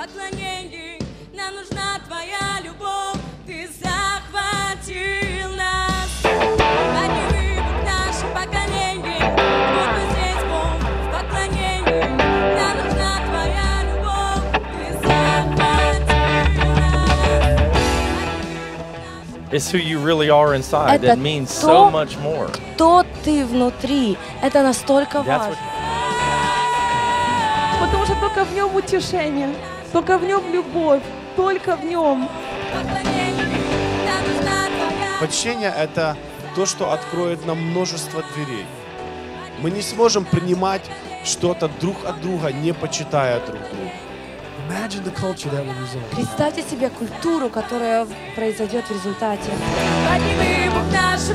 поклонении. Нам нужна твоя любовь, ты захватил нас. Подними Бог наше поколение, вот мы здесь, Бог, в поклонении. Нам нужна твоя любовь, ты захватил нас. It's who you really are inside Это that means so much more. Кто ты внутри, это настолько That's важно. what Потому что только в нем утешение, только в нем любовь, только в нем. Почтение — это то, что откроет нам множество дверей. Мы не сможем принимать что-то друг от друга, не почитая друг друга. Imagine the culture that will result. Представьте себе культуру, которая произойдет в результате. Подними Бог наше